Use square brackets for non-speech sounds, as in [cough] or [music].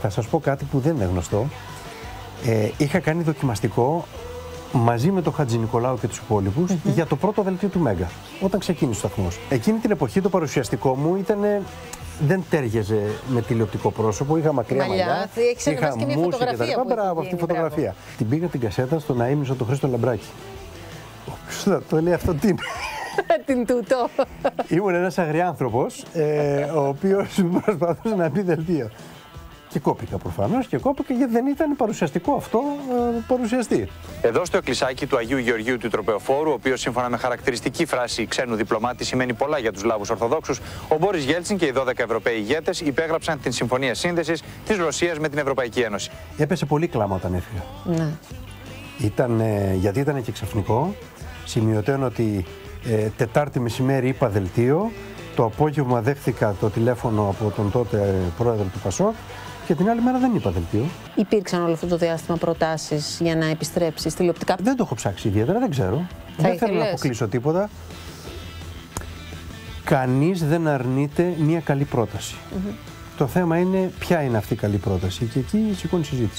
Θα σας πω κάτι που δεν είναι γνωστό. Ε, είχα κάνει δοκιμαστικό μαζί με τον Χατζη Νικολάου και τους υπόλοιπους για το πρώτο δελτίο του Μέγκα. Όταν ξεκίνησε ο σταθμός. Εκείνη την εποχή το παρουσιαστικό μου ήταν. Δεν τέριαζε με τηλεοπτικό πρόσωπο. Είχα μακριά Μαλλιά. μαλλιά. Έχεις ανεβάσει και μια μουσι φωτογραφία κτλ. που έχει Μπράβο, αυτή η γίνει, φωτογραφία. Την πήγα την κασέτα στον αείμνηστο τον Χρήστο Λαμπράκη. Ο οποίος θα το λέει αυτό τι είναι. [laughs] την τούτο. Ήμουν ένας αγριάνθρωπος, ε, ο οποίος προσπαθούσε να μπει δελτίο. Και κόπηκα προφανώς και κόπηκα γιατί δεν ήταν παρουσιαστικό αυτό ε, παρουσιαστή. Εδώ στο εκκλησάκι του Αγίου Γεωργίου του Τροπεοφόρου, ο οποίος σύμφωνα με χαρακτηριστική φράση ξένου διπλωμάτη σημαίνει πολλά για τους Λάβους Ορθοδόξους, ο Μπόρις Γέλτσιν και οι 12 Ευρωπαίοι ηγέτες υπέγραψαν την Συμφωνία Σύνδεσης της Ρωσίας με την Ευρωπαϊκή Ένωση. Έπεσε πολύ κλάμα όταν έφυγα. ναι. Ήταν, ε, γιατί ήταν και ξαφνικό. Σημειωτέων ότι ε, Τετάρτη μεσημέρι είπα δελτίο. Το απόγευμα δέχθηκα το τηλέφωνο από τον τότε ε, πρόεδρο του Πασόκ και την άλλη μέρα δεν είπα δελτίο. Υπήρξαν όλο αυτό το διάστημα προτάσεις για να επιστρέψεις τηλεοπτικά; Δεν το έχω ψάξει ιδιαίτερα, δεν ξέρω. δεν θέλω να ήθελες; αποκλείσω τίποτα. Κανείς δεν αρνείται μία καλή πρόταση. Το θέμα είναι ποια είναι αυτή η καλή πρόταση και εκεί σηκώνει συζήτηση.